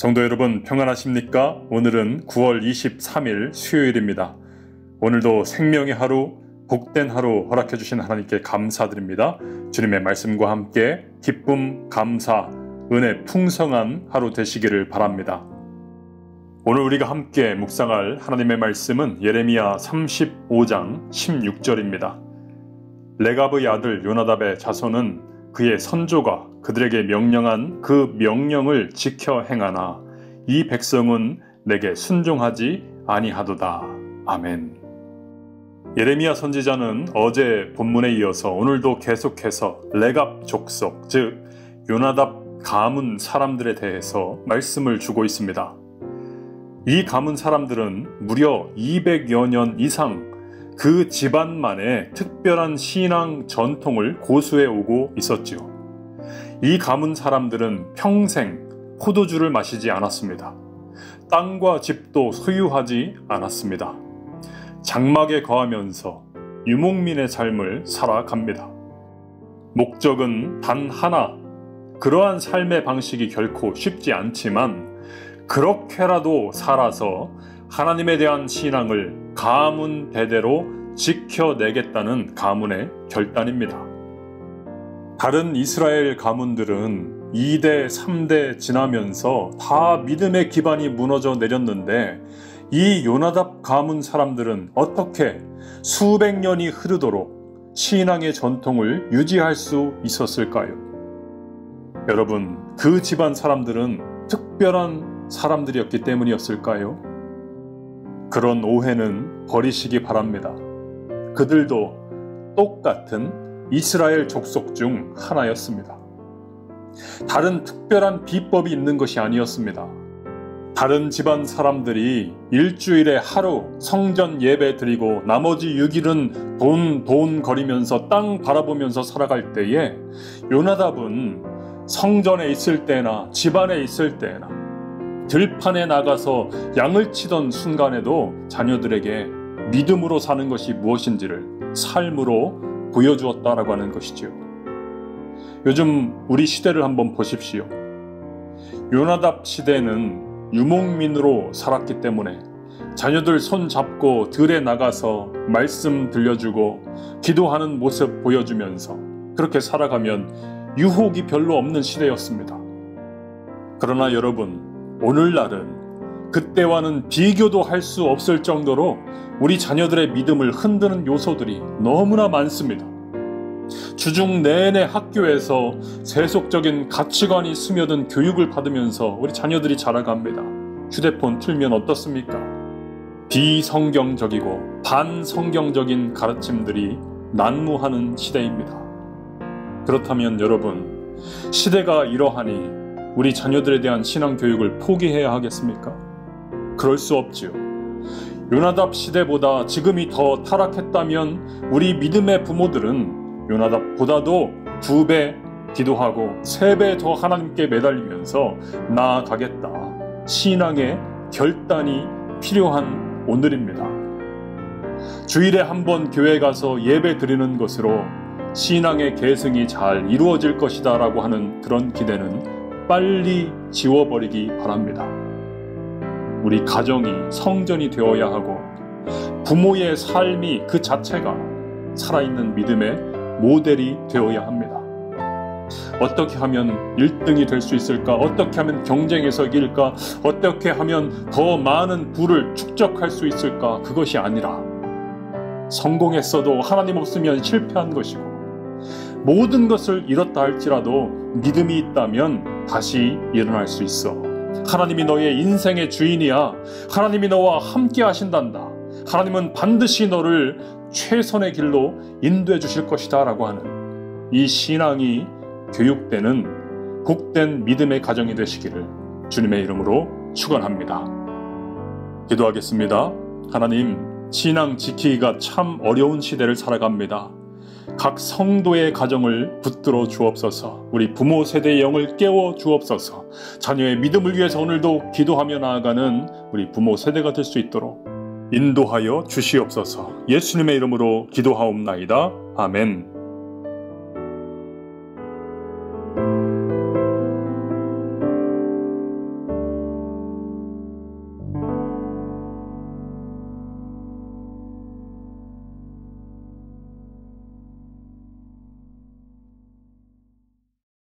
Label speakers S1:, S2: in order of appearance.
S1: 성도 여러분 평안하십니까? 오늘은 9월 23일 수요일입니다. 오늘도 생명의 하루, 복된 하루 허락해 주신 하나님께 감사드립니다. 주님의 말씀과 함께 기쁨, 감사, 은혜 풍성한 하루 되시기를 바랍니다. 오늘 우리가 함께 묵상할 하나님의 말씀은 예레미야 35장 16절입니다. 레갑의 아들 요나답의 자손은 그의 선조가 그들에게 명령한 그 명령을 지켜 행하나 이 백성은 내게 순종하지 아니하도다. 아멘. 예레미야 선지자는 어제 본문에 이어서 오늘도 계속해서 레갑 족속, 즉 요나답 가문 사람들에 대해서 말씀을 주고 있습니다. 이 가문 사람들은 무려 200여 년 이상 그 집안만의 특별한 신앙 전통을 고수해 오고 있었지요. 이 가문 사람들은 평생 포도주를 마시지 않았습니다. 땅과 집도 소유하지 않았습니다. 장막에 거하면서 유목민의 삶을 살아갑니다. 목적은 단 하나, 그러한 삶의 방식이 결코 쉽지 않지만 그렇게라도 살아서 하나님에 대한 신앙을 가문 대대로 지켜내겠다는 가문의 결단입니다. 다른 이스라엘 가문들은 2대, 3대 지나면서 다 믿음의 기반이 무너져 내렸는데 이 요나답 가문 사람들은 어떻게 수백 년이 흐르도록 신앙의 전통을 유지할 수 있었을까요? 여러분, 그 집안 사람들은 특별한 사람들이었기 때문이었을까요? 그런 오해는 버리시기 바랍니다. 그들도 똑같은 이스라엘 족속 중 하나였습니다. 다른 특별한 비법이 있는 것이 아니었습니다. 다른 집안 사람들이 일주일에 하루 성전 예배 드리고 나머지 6일은 돈, 돈 거리면서 땅 바라보면서 살아갈 때에 요나답은 성전에 있을 때나 집안에 있을 때나 들판에 나가서 양을 치던 순간에도 자녀들에게 믿음으로 사는 것이 무엇인지를 삶으로 보여주었다라고 하는 것이지요. 요즘 우리 시대를 한번 보십시오. 요나답 시대는 유목민으로 살았기 때문에 자녀들 손 잡고 들에 나가서 말씀 들려주고 기도하는 모습 보여주면서 그렇게 살아가면 유혹이 별로 없는 시대였습니다. 그러나 여러분, 오늘날은 그때와는 비교도 할 수 없을 정도로 우리 자녀들의 믿음을 흔드는 요소들이 너무나 많습니다. 주중 내내 학교에서 세속적인 가치관이 스며든 교육을 받으면서 우리 자녀들이 자라갑니다. 휴대폰 틀면 어떻습니까? 비성경적이고 반성경적인 가르침들이 난무하는 시대입니다. 그렇다면 여러분, 시대가 이러하니 우리 자녀들에 대한 신앙 교육을 포기해야 하겠습니까? 그럴 수 없지요. 요나답 시대보다 지금이 더 타락했다면 우리 믿음의 부모들은 요나답보다도 두 배 기도하고 세 배 더 하나님께 매달리면서 나아가겠다. 신앙의 결단이 필요한 오늘입니다. 주일에 한 번 교회 가서 예배 드리는 것으로 신앙의 계승이 잘 이루어질 것이다 라고 하는 그런 기대는 빨리 지워버리기 바랍니다. 우리 가정이 성전이 되어야 하고 부모의 삶이 그 자체가 살아있는 믿음의 모델이 되어야 합니다. 어떻게 하면 1등이 될 수 있을까? 어떻게 하면 경쟁에서 이길까? 어떻게 하면 더 많은 부를 축적할 수 있을까? 그것이 아니라 성공했어도 하나님 없으면 실패한 것이고 모든 것을 잃었다 할지라도 믿음이 있다면 다시 일어날 수 있어. 하나님이 너의 인생의 주인이야. 하나님이 너와 함께 하신단다. 하나님은 반드시 너를 최선의 길로 인도해 주실 것이다. 라고 하는 이 신앙이 교육되는 복된 믿음의 가정이 되시기를 주님의 이름으로 축원합니다. 기도하겠습니다. 하나님, 신앙 지키기가 참 어려운 시대를 살아갑니다. 각 성도의 가정을 붙들어 주옵소서. 우리 부모 세대의 영을 깨워 주옵소서. 자녀의 믿음을 위해서 오늘도 기도하며 나아가는 우리 부모 세대가 될 수 있도록 인도하여 주시옵소서. 예수님의 이름으로 기도하옵나이다. 아멘.